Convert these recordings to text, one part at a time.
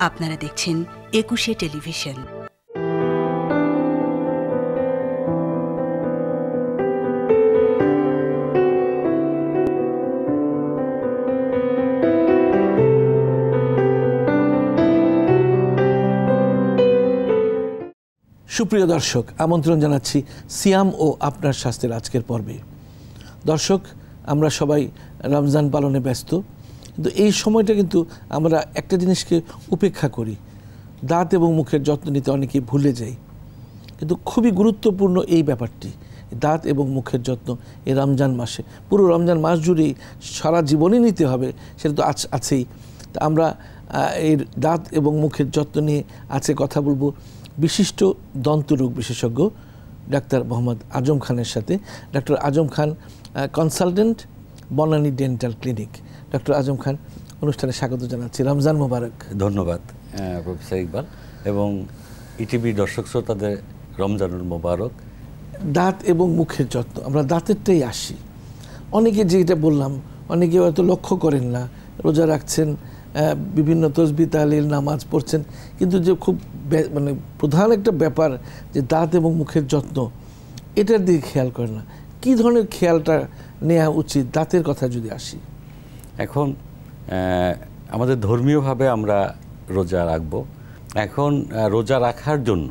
আপনারা দেখছেন একুশে টেলিভিশন। সুপ্রিয় দর্শক, আমন্ত্রণ জানাচ্ছি সিয়াম ও আপনার স্বাস্থ্যের আজকের পর্বে। দর্শক, আমরা সবাই রমজান পালনে ব্যস্ত। কিন্তু এই সময়টা কিন্তু আমরা একটা জিনিসকে উপেক্ষা করি। দাঁত এবং মুখের যত্ন নিতে অনেকেই ভুলে যাই। কিন্তু খুবই গুরুত্বপূর্ণ এই ব্যাপারটি, দাঁত এবং মুখের যত্ন এই রমজান মাসে। পুরো রমজান মাস জুড়েই সারা জীবনই নিতে হবে, সেটা তো আছ আছেই। তা আমরা এর দাঁত এবং মুখের যত্ন নিয়ে আছে কথা বলব বিশিষ্ট দন্তরোগ বিশেষজ্ঞ ডাক্তার মোহাম্মদ আজম খানের সাথে। Doctor Azam Khan consultant Banani dental clinic doctor Azam Khan অনুষ্ঠানে স্বাগত জানাচ্ছি। রমজান মোবারক। ধন্যবাদ প্রফেসর ইকবাল। এবং ইটিভি দর্শক শ্রোতাদের রমজানুল মোবারক। দাঁত এবং মুখের যত্ন আমরা দাঁতেরটাই আসি। অনেকে যেটা বললাম অনেকে হয়তো লক্ষ্য করেন না রোজা রাখছেন বিভিন্ন তসবি তালিল নামাজ পড়ছেন কিন্তু যে খুব মানে প্রধান একটা ব্যাপার যে দাঁত এবং মুখের যত্ন এটার দিকে খেয়াল করে না। কি ধরনের খেয়ালটা নেওয়া উচিত? দাঁতের কথা যদি আসি। এখন আমাদের ধর্মীয়ভাবে আমরা রোজা রাখব। এখন রোজা রাখার জন্য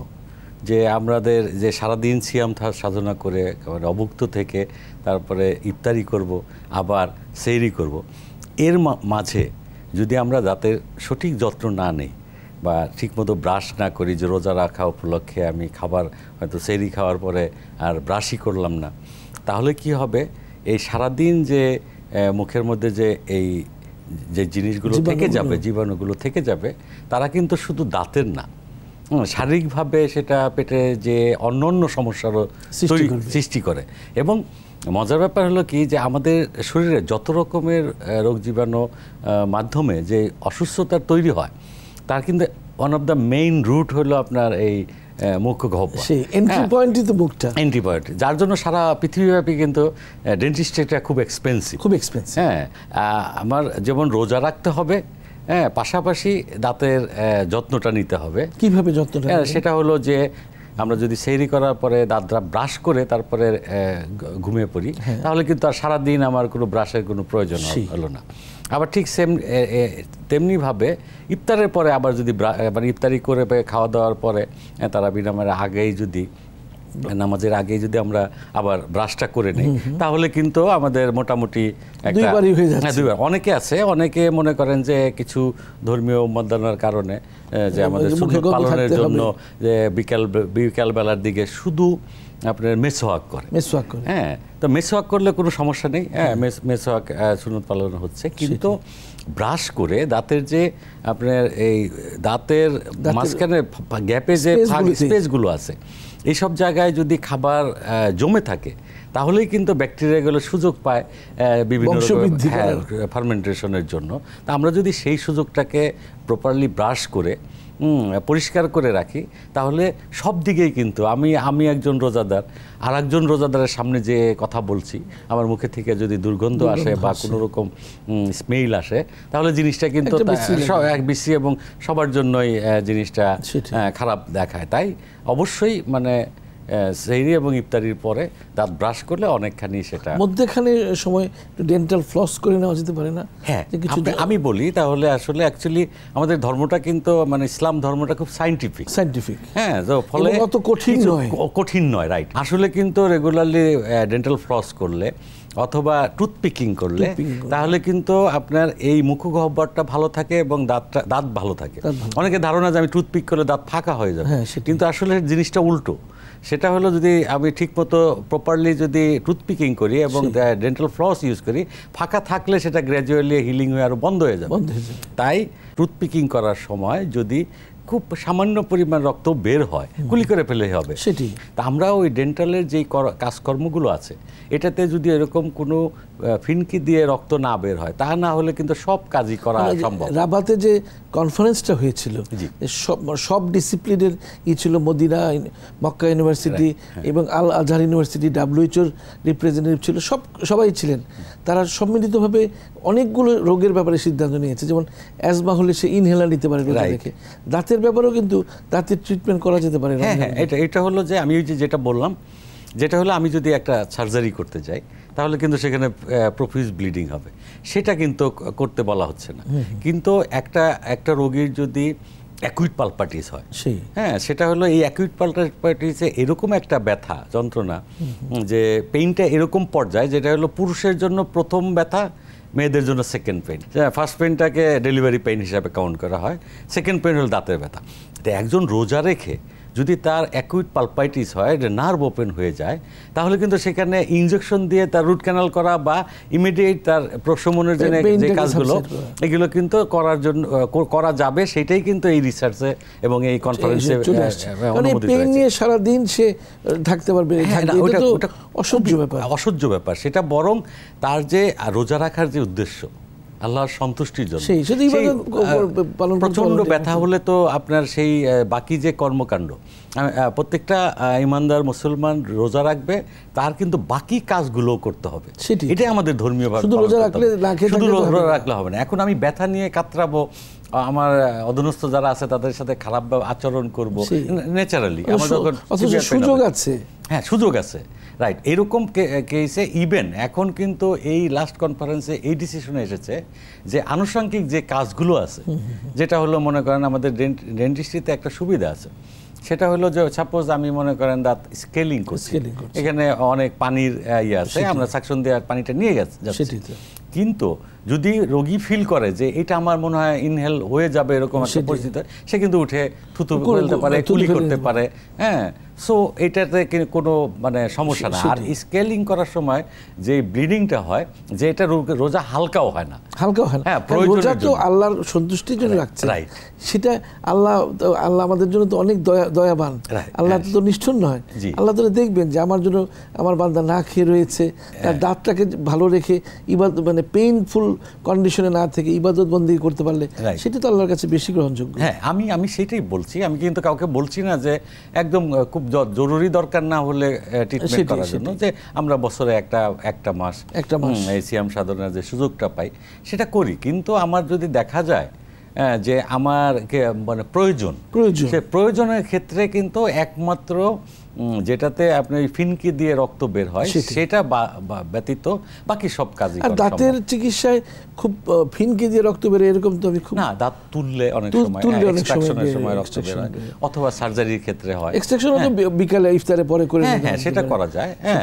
যে আমাদের যে সারাদিন সিয়াম সাধনা করে অভুক্ত থেকে তারপরে ইফতারি করব, আবার সেইরি করব। এর মাঝে যদি আমরা দাঁতের সঠিক যত্ন না নেই বা ঠিকমতো ব্রাশ না করি যে রোজা রাখা উপলক্ষে আমি খাবার, হয়তো সেরি খাওয়ার পরে আর ব্রাশই করলাম না, তাহলে কি হবে? এই সারাদিন যে মুখের মধ্যে যে এই যে জিনিসগুলো থেকে যাবে জীবাণুগুলো থেকে যাবে তারা কিন্তু শুধু দাঁতের না। শারীরিকভাবে সেটা পেটে যে অন্য অন্য সমস্যারও সৃষ্টি করে। এবং মজার ব্যাপার হলো কি যে আমাদের শরীরে যত রকমের রোগ জীবাণু মাধ্যমে যে অসুস্থতার তৈরি হয় তার কিন্তু one of the main root হলো আপনার এই আহ, মুখ গহ্বর। সেই এন্ট্রি হ্যাঁ। পয়েন্টই তো মুখটা। অ্যান্টিবায়োটিক যার জন্য সারা পৃথিবীব্যাপী কিন্তু ডেন্টিস্ট এটা খুব এক্সপেন্সিভ খুব এক্সপেন্সিভ হ্যাঁ আমার যেমন রোজা রাখতে হবে হ্যাঁ পাশাপাশি দাঁতের যত্নটা নিতে হবে। কীভাবে যত্নটা হ্যাঁ, সেটা হলো যে আমরা যদি সেইরি করার পরে দাঁতটা ব্রাশ করে তারপরে ঘুমিয়ে পড়ি তাহলে কিন্তু আর সারাদিন আমার কোনো ব্রাশের কোনো প্রয়োজন হলো না। আবার ঠিক সেম তেমনিভাবে ইফতারের পরে আবার যদি মানে ইফতারি করে খাওয়া দাওয়ার পরে তারা বিনামের আগেই যদি নামাজের আগেই যদি আমরা আবার ব্রাশটা করে নিই তাহলে কিন্তু আমাদের মোটামুটি হয়ে দুইবার অনেকে আছে অনেকে মনে করেন যে কিছু ধর্মীয় মধ্যাহ্নার কারণে যে আমাদের পালনের জন্য যে বিকাল বিকাল বেলার দিকে শুধু আপনার মেসোয়াক করে মেসওয়াক করে হ্যাঁ তো মেসোয়াক করলে কোনো সমস্যা নেই। হ্যাঁ মেস- মেসোয়াক আহ, সুন্নত পালন হচ্ছে। কিন্তু ব্রাশ করে দাঁতের যে আপনার এই দাঁতের মাঝখানে গ্যাপে যে। স্পেসগুলো আছে এইসব জায়গায় যদি খাবার জমে থাকে তাহলেই কিন্তু ব্যাকটেরিয়াগুলো সুযোগ পায় বিভিন্ন হ্যাঁ, ফার্মেন্টেশনের জন্য। তা আমরা যদি সেই সুযোগটাকে প্রপারলি ব্রাশ করে পরিষ্কার করে রাখি। তাহলে সব দিকেই কিন্তু আমি আমি একজন রোজাদার আর একজন রোজাদারের সামনে যে কথা বলছি আমার মুখে থেকে যদি দুর্গন্ধ আসে বা কোনো রকম স্মেল আসে তাহলে জিনিসটা কিন্তু এক বিশ্রী এবং সবার জন্যই জিনিসটা খারাপ দেখায়। তাই অবশ্যই মানে সেইরি এবং ইফতারির পরে দাঁত ব্রাশ করলে অনেকখানি সেটা মধ্যেখানে সময় একটু ডেন্টাল ফ্লস করে নেওয়া যেতে পারে না? হ্যাঁ কিছু আমি বলি তাহলে আসলে অ্যাকচুয়ালি আমাদের ধর্মটা কিন্তু মানে ইসলাম ধর্মটা খুব সাইন্টিফিক সাইন্টিফিক হ্যাঁ তো ফলে অত কঠিন নয়। কঠিন নয় রাইট আসলে কিন্তু রেগুলারলি ডেন্টাল ফ্লস করলে অথবা টুথপিকিং করলে করলে। তাহলে কিন্তু আপনার এই মুখগহ্বরটা ভালো থাকে এবং দাঁতটা দাঁত ভালো থাকে। অনেকে ধারণা যে আমি টুথপিক করলে দাঁত ফাঁকা হয়ে যাবে। হ্যাঁ। কিন্তু আসলে জিনিসটা উল্টো। সেটা হলো যদি আমি ঠিকমতো প্রপারলি যদি টুথপিকিং করি এবং ডেন্টাল ফ্লস ইউজ করি ফাঁকা থাকলে সেটা গ্র্যাজুয়ালি হিলিং হয়ে আরও বন্ধ হয়ে যাবে বন্ধ হয়ে যাবে। তাই টুথপিকিং করার সময় যদি খুব সামান্য পরিমাণ রক্ত বের হয় গুলি করে ফেলে হবে। সেটি। তা আমরা ওই ডেন্টালের যেই কর- কাজকর্মগুলো আছে এটাতে যদি এরকম কোনো ফিনকি দিয়ে রক্ত না বের হয় তা না হলে কিন্তু সব কাজই করা মানে সম্ভব। রাবাতে যে কনফারেন্সটা হয়েছিল সব সব ডিসিপ্লিনের ই ছিল মদিনা মক্কা ইউনিভার্সিটি এবং আল আজহার ইউনিভার্সিটি ডাব্লিউএইচওর রিপ্রেজেন্টেটিভ ছিল সব সবাই ছিলেন। তারা সম্মিলিতভাবে অনেকগুলো রোগের ব্যাপারে সিদ্ধান্ত নিয়েছে যেমন অ্যাজমা হলে সে ইনহেলার নিতে পারে Right. দাঁতের ব্যাপারেও কিন্তু দাঁতের ট্রিটমেন্ট করা যেতে পারে হ্যাঁ হ্যাঁ এটা এটা হলো যে আমি ওই যে যেটা বললাম যেটা হলো আমি যদি একটা সার্জারি করতে যাই তাহলে কিন্তু সেখানে প্রফিউজ ব্লিডিং হবে। সেটা কিন্তু করতে বলা হচ্ছে না। কিন্তু একটা একটা রোগীর যদি অ্যাকুইট পালপাটিস হয় হ্যাঁ সেটা হলো এই অ্যাকুইট পালপাটিসে এরকম একটা ব্যথা যন্ত্রণা যে পেইনটা এরকম পর্যায়ে যেটা হলো পুরুষের জন্য প্রথম ব্যথা মেয়েদের জন্য সেকেন্ড পেইন ফার্স্ট পেনটাকে ডেলিভারি পেন হিসাবে কাউন্ট করা হয়। সেকেন্ড পেন হল দাঁতের ব্যথা। তো একজন রোজা রেখে যদি তার অ্যাকুইট পালপাইটিস হয় নার্ভ ওপেন হয়ে যায় তাহলে কিন্তু সেখানে ইনজেকশন দিয়ে তার রুট ক্যানাল করা বা ইমিডিয়েট তার প্রশমনের জন্য যে কাজগুলো এগুলো কিন্তু করার জন্য করা যাবে সেটাই কিন্তু এই রিসার্চে এবং এই কনফারেন্সে নিয়ে সারাদিন সে থাকতে পারবে হ্যাঁ, অসহ্য ব্যাপার। অসহ্য ব্যাপার। সেটা বরং তার যে রোজা রাখার যে উদ্দেশ্য আল্লাহর সন্তুষ্টির জন্য। সেই- শুধু ইবাদত প্রচণ্ড ব্যথা হলে তো আপনার সেই বাকি যে কর্মকাণ্ড প্রত্যেকটা ইমানদার মুসলমান রোজা রাখবে তার কিন্তু বাকি কাজগুলো করতে হবে। সেটি। এটাই আমাদের ধর্মীয় শুধু রোজা রাখলে শুধু হবে রোজা না। রাখলে হবে না। এখন আমি ব্যথা নিয়ে কাতরাবো আমার অধীনস্থ যারা আছে তাদের সাথে খারাপ আচরণ করব ন্যাচারালি আমার সুযোগ আছে। হ্যাঁ সুযোগ আছে। রাইট এরকম কেসে ইভেন এখন কিন্তু এই লাস্ট কনফারেন্সে এই ডিসিশন এসেছে যে আনুষঙ্গিক যে কাজগুলো আছে যেটা হলো মনে করেন আমাদের ডেন্টিস্ট্রিতে একটা সুবিধা আছে। সেটা হলো যে সাপোজ আমি মনে করেন দাঁত স্কেলিং করছি। এখানে অনেক পানির ইয়ে আছে আমরা সাকশন দেওয়ার পানিটা নিয়ে গেছে। কিন্তু যদি রোগী ফিল করে যে এটা আমার মনে হয় ইনহেল হয়ে যাবে এরকম একটা পরিস্থিতি সে কিন্তু উঠে থুতু ফেলতে পারে কুলি করতে পারে হ্যাঁ। সো এটাতে কোনো মানে সমস্যা না। আর স্কেলিং করার সময় যে ব্লিডিংটা হয় যে এটা রোজা হালকাও হয় না। হালকাও হয় না। হ্যাঁ, রোজা তো আল্লাহর সন্তুষ্টির জন্য রাখছে। Right. সেটা আল্লাহ আল্লাহ আমাদের জন্য তো অনেক দয়া দয়াবান। আল্লাহ হ্যাঁ। তো নিষ্ঠুর নয়। আল্লাহ তো দেখবেন যে আমার জন্য আমার বান্দা না খেয়ে রয়েছে হ্যাঁ। তার দাঁতটাকে ভালো রেখে ইবাদত মানে পেইনফুল কন্ডিশনে না থেকে ইবাদত বন্দি করতে পারলে. সেটা তো আল্লাহর কাছে বেশি গ্রহণযোগ্য হ্যাঁ আমি আমি সেটাই বলছি আমি কিন্তু কাউকে বলছি না যে একদম খুব জরুরি দরকার না হলে ট্রিটমেন্ট করার জন্য যে আমরা বছরে একটা একটা মাস একটা মাস। এই সিয়াম সাধনার যে সুযোগটা পাই সেটা করি কিন্তু আমার যদি দেখা যায় যে আমার মানে প্রয়োজন প্রয়োজন। সে প্রয়োজনের ক্ষেত্রে কিন্তু একমাত্র যেটাতে আপনি ফিনকি দিয়ে রক্ত বের হয় সেটা ব্যতীত বাকি সব কাজই আর দাঁতের চিকিৎসায় খুব ফিনকি দিয়ে রক্ত বেরোয় এরকম তো আমি খুব না দাঁত তুললে অনেক সময় তুললে এক্সট্রাকশনের সময় রক্ত বের হয়। অথবা সার্জারির ক্ষেত্রে হয়। এক্সট্রাকশনও তো বিকালে ইফতারে পরে করে হ্যাঁ হ্যাঁ সেটা করা যায় হ্যাঁ।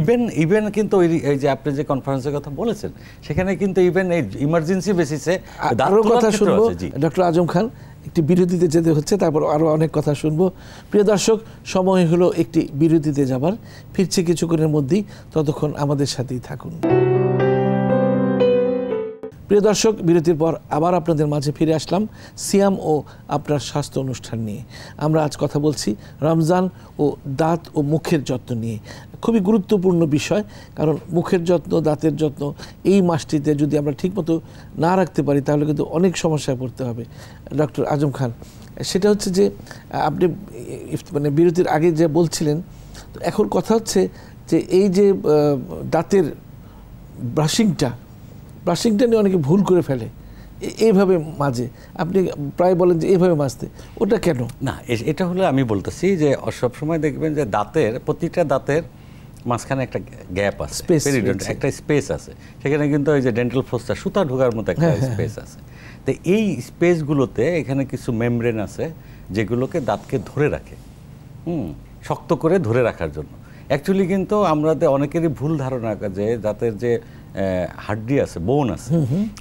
ইভেন ইভেন কিন্তু ওই এই যে আপনি যে কনফারেন্সের কথা বলেছেন সেখানে কিন্তু ইভেন এই ইমার্জেন্সি বেসিসে আরও কথা শুনব ডক্টর আজম খান একটি বিরতিতে যেতে হচ্ছে, তারপর আরও অনেক কথা শুনব। প্রিয় দর্শক, সময় হলো একটি বিরতিতে যাবার। ফিরছে কিছুক্ষণের মধ্যেই, ততক্ষণ আমাদের সাথেই থাকুন। প্রিয় দর্শক, বিরতির পর আবার আপনাদের মাঝে ফিরে আসলাম সিয়াম ও আপনার স্বাস্থ্য অনুষ্ঠান নিয়ে। আমরা আজ কথা বলছি রমজান ও দাঁত ও মুখের যত্ন নিয়ে। খুবই গুরুত্বপূর্ণ বিষয়, কারণ মুখের যত্ন, দাঁতের যত্ন এই মাসটিতে যদি আমরা ঠিকমতো না রাখতে পারি, তাহলে কিন্তু অনেক সমস্যায় পড়তে হবে। ডক্টর আজম খান, সেটা হচ্ছে যে, আপনি মানে বিরতির আগে যে বলছিলেন এখন কথা হচ্ছে যে এই যে দাঁতের ব্রাশিংটা ব্রাশিংটা নিয়ে অনেকে ভুল করে ফেলে। এইভাবে মাঝে। আপনি প্রায় বলেন যে এইভাবে মাজতে ওটা কেন? না এটা হলো আমি বলতেছি যে সব সময় দেখবেন যে দাঁতের প্রতিটা দাঁতের মাঝখানে একটা গ্যাপ আছে একটা স্পেস আছে। সেখানে কিন্তু ওই যে ডেন্টাল ফোসটা সুতা ঢোকার মতো একটা হ্যাঁ, হ্যাঁ, স্পেস আছে। তো এই স্পেসগুলোতে এখানে কিছু মেমব্রেন আছে যেগুলোকে দাঁতকে ধরে রাখে। হুম শক্ত করে ধরে রাখার জন্য। অ্যাকচুয়ালি কিন্তু আমাদের অনেকেরই ভুল ধারণা যে দাঁতের যে হাড্ডি আছে বোন আছে।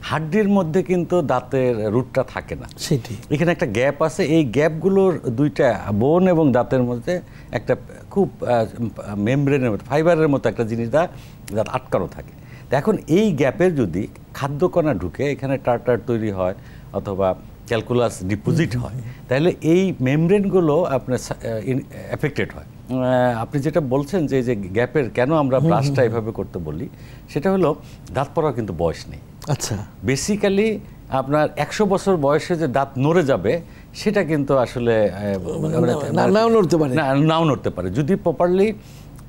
হাড্ডির মধ্যে কিন্তু দাঁতের রুটটা থাকে না। সেটি এখানে একটা গ্যাপ আছে এই গ্যাপগুলোর দুইটা বোন এবং দাঁতের মধ্যে একটা খুব মেমব্রেনের মতো ফাইবারের মতো একটা জিনিস দা দাঁত আটকানো থাকে। তো এখন এই গ্যাপের যদি খাদ্যকণা ঢুকে এখানে টার্টার তৈরি হয় অথবা ক্যালকুলাস ডিপোজিট হয় তাহলে এই মেমব্রেনগুলো আপনার এফেক্টেড হয়। আপনি যেটা বলছেন যে যে গ্যাপের কেন আমরা ব্রাশটা এভাবে করতে বলি সেটা হলো দাঁত পড়ার কিন্তু বয়স নেই। আচ্ছা। বেসিক্যালি আপনার একশো বছর বয়সে যে দাঁত নড়ে যাবে সেটা কিন্তু আসলে আহ, মানে- না- নাও নড়তে পারে। নাও নড়তে পারে। যদি প্রপারলি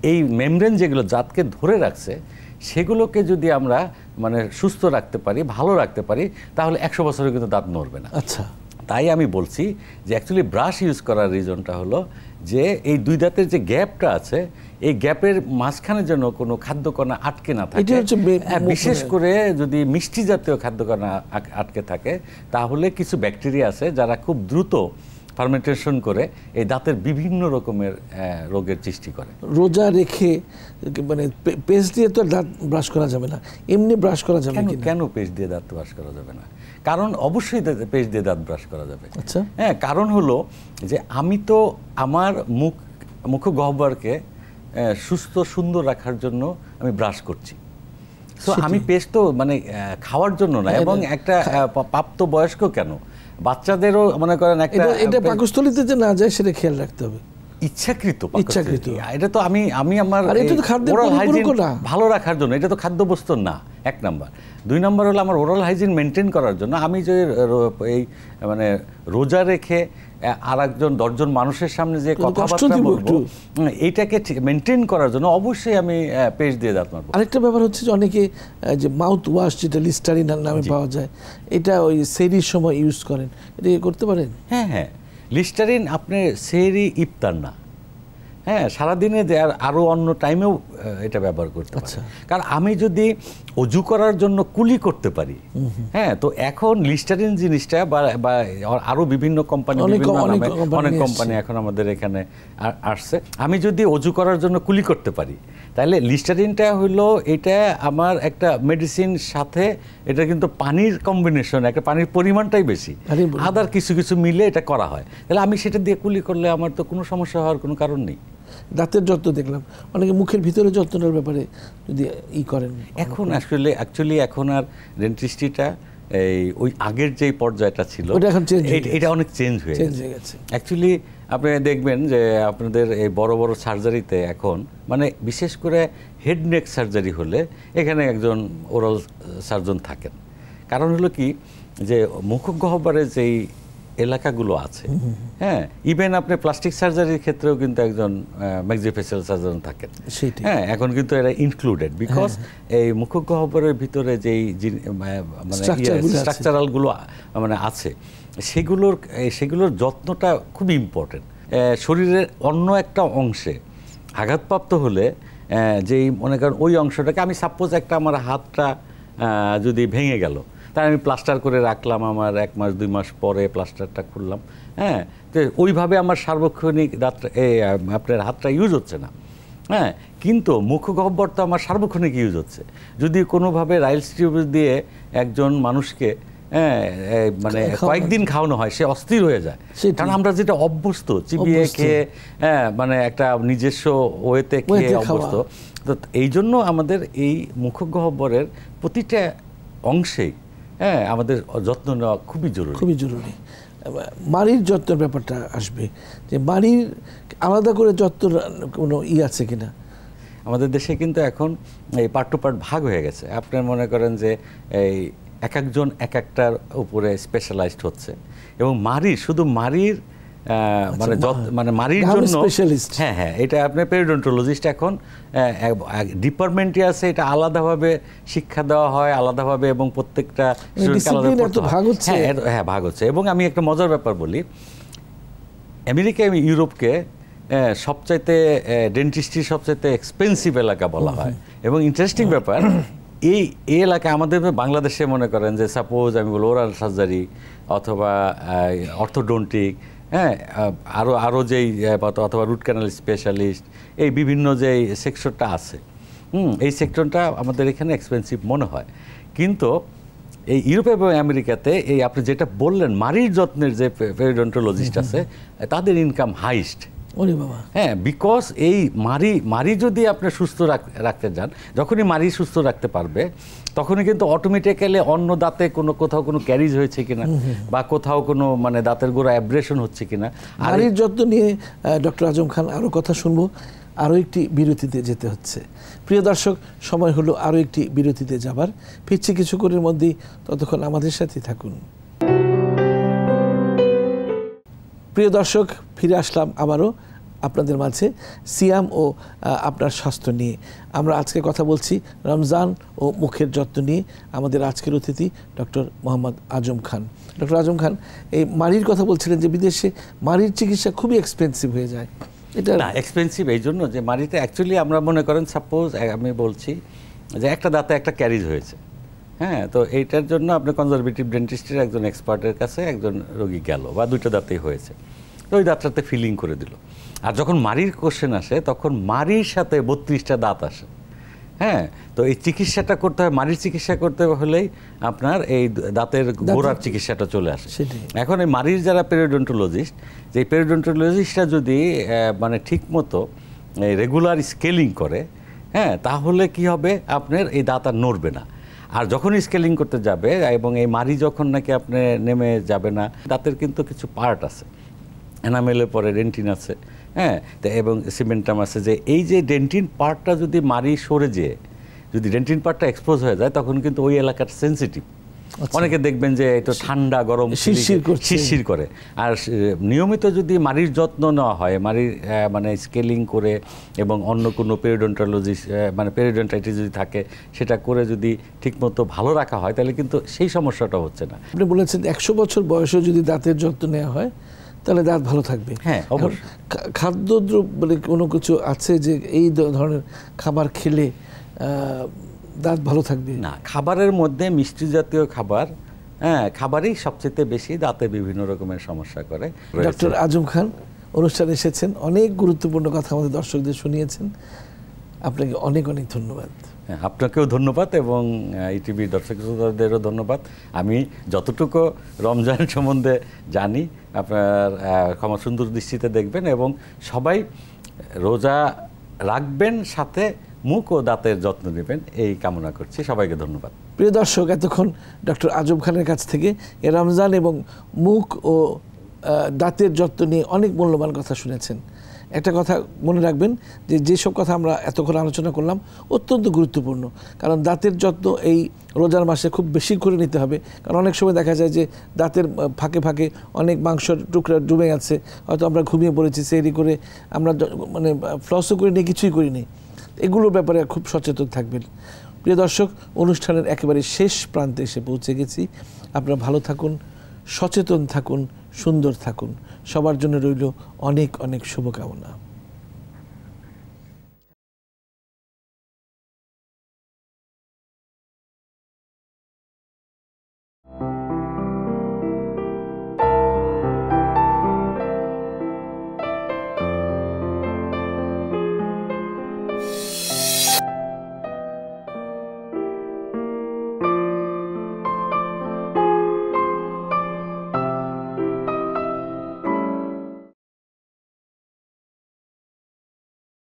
এই মেমব্রেন যেগুলো দাঁতকে ধরে রাখছে সেগুলোকে যদি আমরা মানে সুস্থ রাখতে পারি ভালো রাখতে পারি তাহলে একশো বছরে কিন্তু দাঁত নড়বে না। আচ্ছা। তাই আমি বলছি যে অ্যাকচুয়ালি ব্রাশ ইউজ করার রিজনটা হলো যে এই দুই দাঁতের যে গ্যাপটা আছে এই গ্যাপের মাঝখানে যেন কোনো খাদ্যকণা আটকে না থাকে। এটা হচ্ছে হ্যাঁ, বিশেষ করে যদি মিষ্টি জাতীয় খাদ্যকণা আটকে থাকে তাহলে কিছু ব্যাকটেরিয়া আছে যারা খুব দ্রুত ফার্মেন্টেশন করে এই দাঁতের বিভিন্ন রকমের রোগের সৃষ্টি করে। রোজা রেখে মানে পেস্ট দিয়ে তো দাঁত ব্রাশ করা যাবে না। এমনি ব্রাশ করা যাবে কেন পেস্ট দিয়ে দাঁত ব্রাশ করা যাবে না? কারণ অবশ্যই পেস্ট দিয়ে দাঁত ব্রাশ করা যাবে। আচ্ছা। হ্যাঁ কারণ হলো যে আমি তো আমার মুখ মুখ গহ্বরকে সুস্থ সুন্দর রাখার জন্য আমি ব্রাশ করছি। সো আমি পেস্ট তো মানে খাওয়ার জন্য না এবং একটা আহ, পা- প্রাপ্ত বয়স্ক কেন? বাচ্চাদেরও মনে করেন একটা এটা পাকস্থলিতে যে না যায় সেটা খেয়াল রাখতে হবে। ইচ্ছাকৃত ইচ্ছাকৃত। এটা তো আমি আমি আমার আর এটা তো না। ভালো রাখার জন্য এটা তো খাদ্যবস্তু না এক নাম্বার। দুই নাম্বার হলো আমার ওরাল হাইজিন মেনটেন করার জন্য আমি যে এই মানে রোজা রেখে আর একজন দশজন মানুষের সামনে যে কথাবার্তা বলব এইটাকে মেনটেন করার জন্য অবশ্যই আমি পেজ দিয়ে দাঁত মারবো। আরেকটা ব্যাপার হচ্ছে যে অনেকে যে মাউথ ওয়াশ যেটা লিস্টারিন নামে পাওয়া যায় এটা ওই সেরির সময় ইউজ করেন। এটা করতে পারেন? হ্যাঁ হ্যাঁ। লিস্টারিন আপনি সেরি ইফতার না। হ্যাঁ সারাদিনে আরও অন্য টাইমেও এটা ব্যবহার করতে পারি। আচ্ছা। কারণ আমি যদি অজু করার জন্য কুলি করতে পারি হ্যাঁ তো এখন লিস্টারিন জিনিসটা বা আরও বিভিন্ন কোম্পানি অনেক কোম্পানি এখন আমাদের এখানে আসছে। আমি যদি অজু করার জন্য কুলি করতে পারি তাহলে লিস্টারিনটা হলো এটা আমার একটা মেডিসিন সাথে এটা কিন্তু পানির কম্বিনেশন একটা পানির পরিমাণটাই বেশি। আদার কিছু কিছু মিলে এটা করা হয়। তাহলে আমি সেটা দিয়ে কুলি করলে আমার তো কোনো সমস্যা হওয়ার কোনো কারণ নেই। দাঁতের যত্ন দেখলাম। অনেকে মুখের ভিতরে যত্নটার ব্যাপারে যদি ই করেন। এখন আসলে অ্যাকচুয়ালি এখন আর ডেন্টিস্ট্রিটা এই ওই আগের যেই পর্যায়টা ছিল ওটা এখন এই- এটা অনেক চেঞ্জ হয়ে চেঞ্জ গেছে। অ্যাকচুয়ালি আপনি দেখবেন যে আপনাদের এই বড় বড় সার্জারিতে এখন মানে বিশেষ করে হেড নেক সার্জারি হলে এখানে একজন ওরাল সার্জন থাকেন। কারণ হলো কি? যে মুখগহ্বরের যেই এলাকাগুলো আছে। হ্যাঁ ইভেন আপনি প্লাস্টিক সার্জারির ক্ষেত্রেও কিন্তু একজন ম্যাক্সিফেশিয়াল সার্জন থাকেন। হ্যাঁ এখন কিন্তু এরা ইনক্লুডেড বিকজ এই মুখগহ্বরের ভিতরে যেই মানে। স্ট্রাকচারালগুলো মানে আছে সেগুলোর সেগুলোর যত্নটা খুবই ইম্পর্টেন্ট শরীরের অন্য একটা অংশে আঘাতপ্রাপ্ত হলে যেই মনে করেন ওই অংশটাকে আমি সাপোজ একটা আমার হাতটা যদি ভেঙে গেল তাই আমি প্লাস্টার করে রাখলাম আমার এক মাস দুই মাস পরে প্লাস্টারটা খুললাম। হ্যাঁ তো ওইভাবে আমার সার্বক্ষণিক আপনার হাতটা ইউজ হচ্ছে না। হ্যাঁ কিন্তু মুখগহ্বর তো আমার সার্বক্ষণিক ইউজ হচ্ছে। যদি কোনোভাবে রাইলস টিউব দিয়ে একজন মানুষকে হ্যাঁ মানে কয়েকদিন খাওয়ানো হয় সে অস্থির হয়ে যায়। কারণ আমরা যেটা অভ্যস্ত চিবিয়ে খেয়ে হ্যাঁ মানে একটা নিজস্ব ওয়েতে খেয়ে অভ্যস্ত। তো এই জন্য আমাদের এই মুখগহ্বরের প্রতিটা অংশেই হ্যাঁ আমাদের যত্ন নেওয়া খুবই জরুরি। খুবই জরুরি। বাড়ির যত্নের ব্যাপারটা আসবে যে বাড়ির আলাদা করে যত্ন কোনো ই আছে কিনা? আমাদের দেশে কিন্তু এখন এই পার্ট টু পার্ট ভাগ হয়ে গেছে। আপনার মনে করেন যে এই এক একজন এক একটার উপরে স্পেশালাইজড হচ্ছে। এবং মারির শুধু মারির মানে মানে মারির জন্য। হ্যাঁ হ্যাঁ এটা আপনার পেরিডন্টোলজিস্ট এখন ডিপার্টমেন্টে আছে এটা আলাদাভাবে শিক্ষা দেওয়া হয় আলাদাভাবে এবং প্রত্যেকটা হয়। ভাগ হচ্ছে। হ্যাঁ ভাগ হচ্ছে এবং আমি একটা মজার ব্যাপার বলি আমেরিকা এবং ইউরোপকে সবচাইতে ডেন্টিস্ট্রি সবচাইতে এক্সপেন্সিভ এলাকা বলা হয় এবং ইন্টারেস্টিং ব্যাপার এই এই এলাকা আমাদের বাংলাদেশে মনে করেন যে সাপোজ আমি বলি ওরাল সার্জারি অথবা অর্থোডন্টিক হ্যাঁ আরও আরও যেই অথবা রুট ক্যানাল স্পেশালিস্ট এই বিভিন্ন যে সেকশনটা আছে হুম এই সেকশনটা আমাদের এখানে এক্সপেন্সিভ মনে হয়। কিন্তু এই ইউরোপ এবং আমেরিকাতে এই আপনি যেটা বললেন মারির যত্নের যে পেরিডন্টোলজিস্ট আছে তাদের ইনকাম হাইস্ট হ্যাঁ বিকজ এই মারি মারি যদি আপনি সুস্থ রাখতে যান যখনই মারি সুস্থ রাখতে পারবে তখনই কিন্তু অটোমেটিক্যালি অন্য দাঁতে কোনো কোথাও কোনো ক্যারিজ হয়েছে কিনা বা কোথাও কোনো মানে দাঁতের গোড়া অ্যাব্রেশন হচ্ছে কিনা আর নারীর যত্ন নিয়ে ডক্টর আজম খান আরও কথা শুনব। আরও একটি বিরতিতে যেতে হচ্ছে। প্রিয় দর্শক সময় হলো আরও একটি বিরতিতে যাবার। ফিরছি কিছুক্ষণের মধ্যেই ততক্ষণ আমাদের সাথে থাকুন। প্রিয় দর্শক, ফিরে আসলাম আবারও আপনাদের মাঝে সিয়াম ও আপনার স্বাস্থ্য নিয়ে। আমরা আজকে কথা বলছি রমজান ও মুখের যত্ন নিয়ে আমাদের আজকের অতিথি ডক্টর মোহাম্মদ আজম খান। ডক্টর আজম খান, এই মারির কথা বলছিলেন যে বিদেশে মারির চিকিৎসা খুবই এক্সপেন্সিভ হয়ে যায়। এটা না এক্সপেন্সিভ এই জন্য যে মাড়িতে অ্যাকচুয়ালি আমরা মনে করেন সাপোজ আমি বলছি যে একটা দাঁতে একটা ক্যারিজ হয়েছে। হ্যাঁ তো এইটার জন্য আপনি কনজারভেটিভ ডেন্টিস্টের একজন এক্সপার্টের কাছে একজন রোগী গেল বা দুইটা দাঁতেই হয়েছে। তো ওই দাঁতটাতে ফিলিং করে দিল। আর যখন মারির কোশ্চেন আসে তখন মারির সাথে বত্রিশটা দাঁত আসে। হ্যাঁ তো এই চিকিৎসাটা করতে হয় মারির চিকিৎসা করতে হলেই আপনার এই দাঁতের গোড়ার চিকিৎসাটা চলে আসে। এখন এই মারির যারা পেরিওডন্টোলজিস্ট যে পেরিওডন্টোলজিস্টরা যদি মানে ঠিক মতো রেগুলার স্কেলিং করে হ্যাঁ তাহলে কি হবে? আপনার এই দাঁত আর নড়বে না। আর যখন স্কেলিং করতে যাবে, এবং এই মারি যখন নাকি আপনি নেমে যাবে না দাঁতের কিন্তু কিছু পার্ট আছে। এনামেলের পরে ডেন্টিন আছে হ্যাঁ? এবং সিমেন্টাম আছে যে এই যে ডেন্টিন পার্টটা যদি মারি সরে যেয়ে, যদি ডেন্টিন পার্টটা এক্সপোজ হয়ে যায়, তখন কিন্তু ওই এলাকার সেন্সিটিভ অনেকে দেখবেন যে একটু ঠান্ডা গরম শিরশির করে। আর নিয়মিত যদি মারির যত্ন নেওয়া হয় মারির মানে স্কেলিং করে এবং অন্য কোনো পেরিডন্টালজিস্ট মানে পেরিডন্টাইটিস যদি থাকে সেটা করে যদি ঠিকমতো ভালো রাখা হয় তাহলে কিন্তু সেই সমস্যাটা হচ্ছে না। আপনি বলেছেন একশো বছর বয়সে যদি দাঁতের যত্ন নেওয়া হয় তাহলে দাঁত ভালো থাকবে। হ্যাঁ, খাদ্যদ্রব্য মানে কোনো কিছু আছে যে এই ধরনের খাবার খেলে দাঁত ভালো থাকবে। না খাবারের মধ্যে মিষ্টি জাতীয় খাবার হ্যাঁ খাবারই সবচেয়ে বেশি দাঁতে বিভিন্ন রকমের সমস্যা করে। ডক্টর আজম খান অনুষ্ঠানে এসেছেন অনেক গুরুত্বপূর্ণ কথা আমাদের দর্শকদের শুনিয়েছেন। আপনাকে অনেক অনেক ধন্যবাদ। হ্যাঁ, আপনাকেও ধন্যবাদ এবং ইটিভি দর্শক শ্রোতাদেরও ধন্যবাদ। আমি যতটুকু রমজান সম্বন্ধে জানি আপনার ক্ষমা সুন্দর দৃষ্টিতে দেখবেন এবং সবাই রোজা রাখবেন সাথে মুখ ও দাঁতের যত্ন নেবেন। এই কামনা করছি। সবাইকে ধন্যবাদ। প্রিয় দর্শক, এতক্ষণ ডক্টর আজম খানের কাছ থেকে এ রমজান এবং মুখ ও দাঁতের যত্ন নিয়ে অনেক মূল্যবান কথা শুনেছেন। একটা কথা মনে রাখবেন যে যেসব কথা আমরা এতক্ষণ আলোচনা করলাম অত্যন্ত গুরুত্বপূর্ণ। কারণ দাঁতের যত্ন এই রোজার মাসে খুব বেশি করে নিতে হবে। কারণ অনেক সময় দেখা যায় যে দাঁতের ফাঁকে ফাঁকে অনেক মাংসর টুকরা ডুবে গেছে। হয়তো আমরা ঘুমিয়ে পড়েছি, সেরি করে আমরা মানে ফ্লসও করে নিয়ে কিছুই করিনি। এগুলোর ব্যাপারে খুব সচেতন থাকবেন। প্রিয় দর্শক, অনুষ্ঠানের একেবারে শেষ প্রান্তে এসে পৌঁছে গেছি। আপনারা ভালো থাকুন, সচেতন থাকুন, সুন্দর থাকুন। সবার জন্য রইল অনেক অনেক শুভকামনা।